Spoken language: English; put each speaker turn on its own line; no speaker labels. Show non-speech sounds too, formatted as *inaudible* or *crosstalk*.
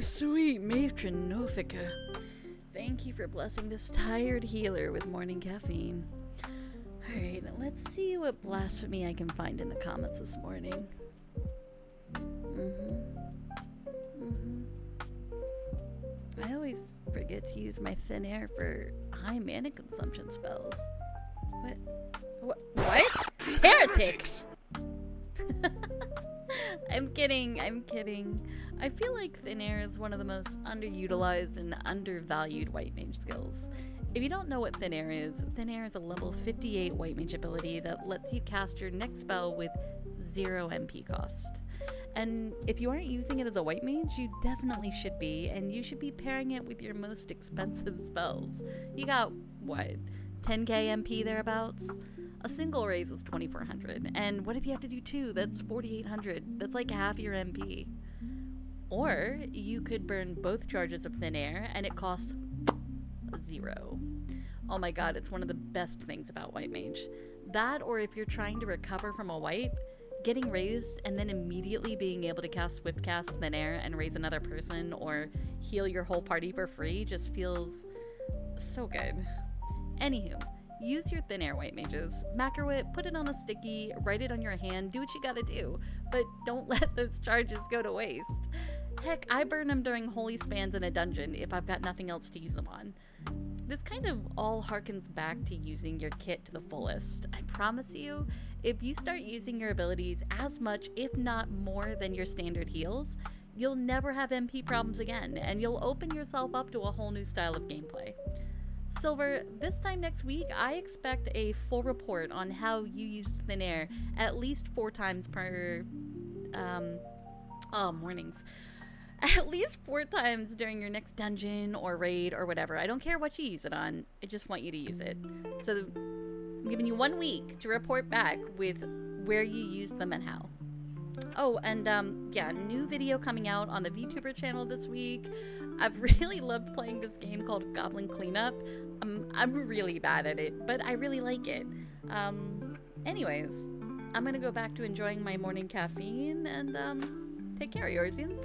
sweet matron Nophica. Thank you for blessing this tired healer with morning caffeine. Alright, let's see what blasphemy I can find in the comments this morning. Mm-hmm. Mm-hmm. I always forget to use my thin air for high mana consumption spells. What? What? What? Heretic! *laughs* I'm kidding, I'm kidding. I feel like Thin Air is one of the most underutilized and undervalued White Mage skills. If you don't know what Thin Air is, Thin Air is a level 58 White Mage ability that lets you cast your next spell with zero MP cost. And if you aren't using it as a white mage, you definitely should be, and you should be pairing it with your most expensive spells. You got, what, 10k MP thereabouts? A single raise is 2400, and what if you have to do two? That's 4800. That's like half your MP. Or you could burn both charges of thin air, and it costs zero. Oh my god, it's one of the best things about White Mage. That, or if you're trying to recover from a wipe, getting raised and then immediately being able to cast Swift Cast Thin Air and raise another person or heal your whole party for free just feels so good. Anywho, use your Thin Air White Mages. Macro it, put it on a sticky, write it on your hand, do what you gotta do, but don't *laughs* let those charges go to waste. Heck, I burn them during holy spans in a dungeon if I've got nothing else to use them on. This kind of all harkens back to using your kit to the fullest. I promise you, if you start using your abilities as much, if not more, than your standard heals, you'll never have MP problems again, and you'll open yourself up to a whole new style of gameplay. Silver, this time next week, I expect a full report on how you use Thin Air at least four times per, um, oh, mornings. *laughs* At least four times during your next dungeon or raid or whatever. I don't care what you use it on, I just want you to use it. So I'm giving you one week to report back with where you used them and how. Oh, and um, yeah, new video coming out on the VTuber channel this week. I've *laughs* really loved playing this game called Goblin Cleanup. I'm, I'm really bad at it, but I really like it. Um, anyways, I'm gonna go back to enjoying my morning caffeine and um, take care, Eorzeans.